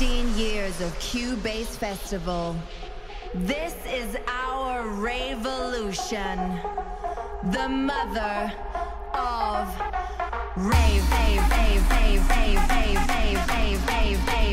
16 years of Q-Base Festival. This is our revolution. The mother of rave, rave, rave, rave, rave, rave, rave, rave, rave, rave,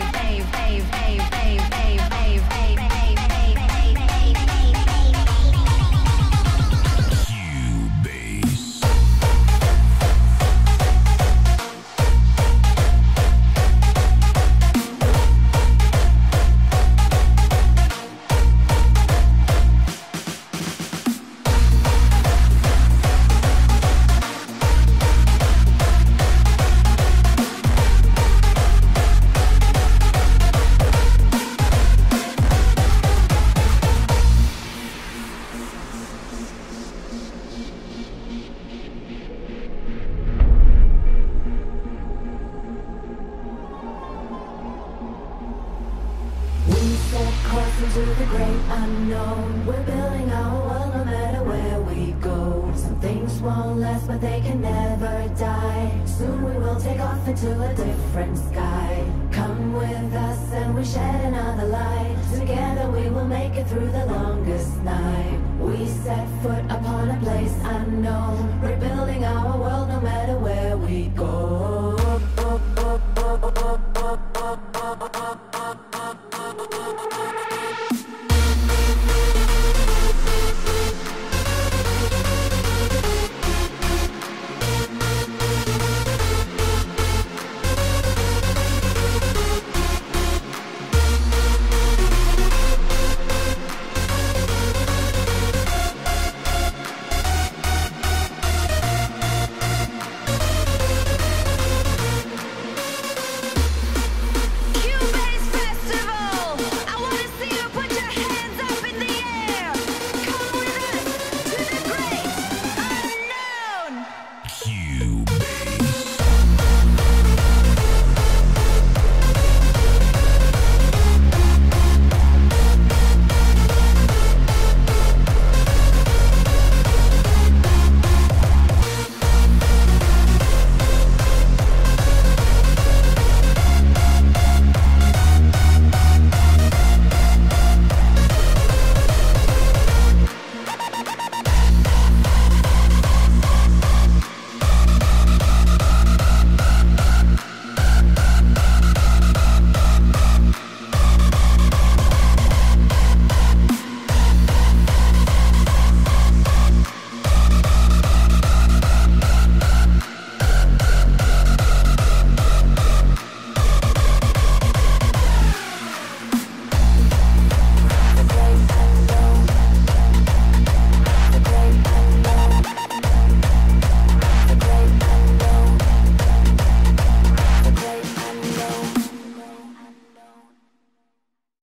into the great unknown. We're building our world no matter where we go. Some things won't last, but they can never die. Soon we will take off into a different sky. Come with us and we shed another light. Together we will make it through the longest night. We set foot upon Thank you.